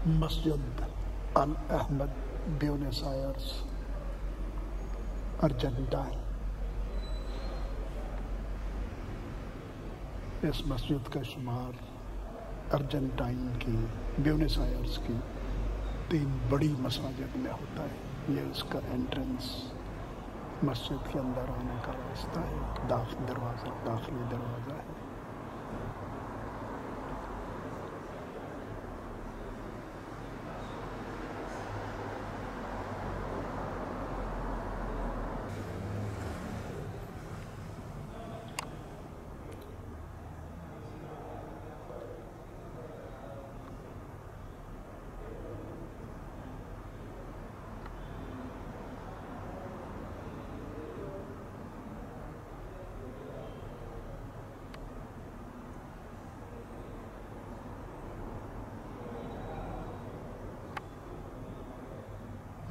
मस्जिद अल Ahmad Aires Argentine इस मस्जिद का शुमार अर्जेंटाइन की, ब्यूनस आयर्स की तीन बड़ी मसाजिद में होता है। ये उसका एंट्रेंस मस्जिद के अंदर आने का रास्ता है दाख दरवाज़ा, दाखिली दरवाज़ा है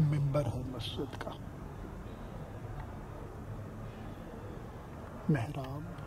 मिंबर है मस्जिद का। मेहराब